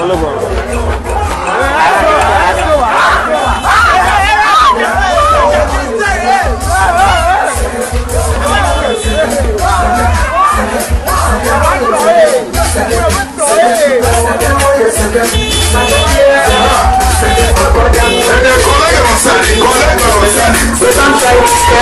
kan ló bọ̀. Collega Rosario, collega Rosario,